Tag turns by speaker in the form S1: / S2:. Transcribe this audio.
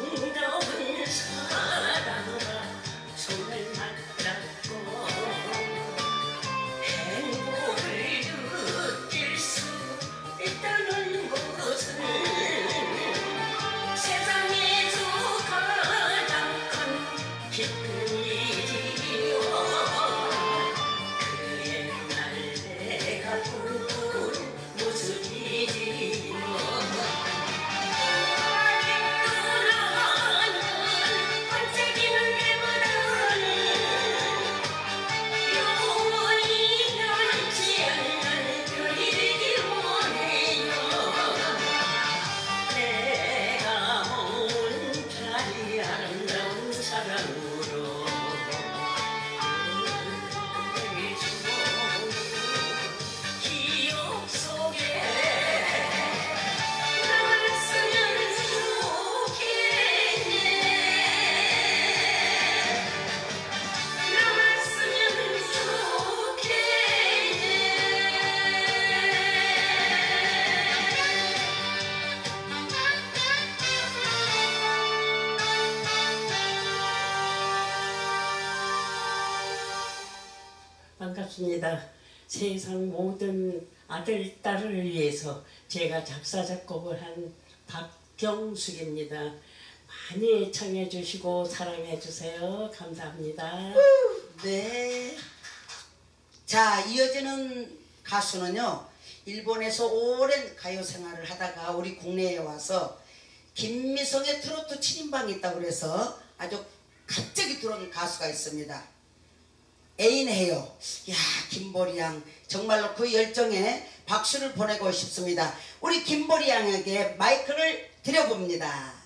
S1: 你的悲伤。 반갑습니다. 세상 모든 아들, 딸을 위해서 제가 작사, 작곡을 한 박경숙입니다. 많이 청해 주시고 사랑해 주세요. 감사합니다.
S2: 네. 자, 이어지는 가수는요. 일본에서 오랜 가요 생활을 하다가 우리 국내에 와서 김미성의 트로트 7인방이 있다고 그래서 아주 갑자기 들어온 가수가 있습니다. 애인해요. 야, 김보리 양. 정말로 그 열정에 박수를 보내고 싶습니다. 우리 김보리 양에게 마이크를 드려봅니다.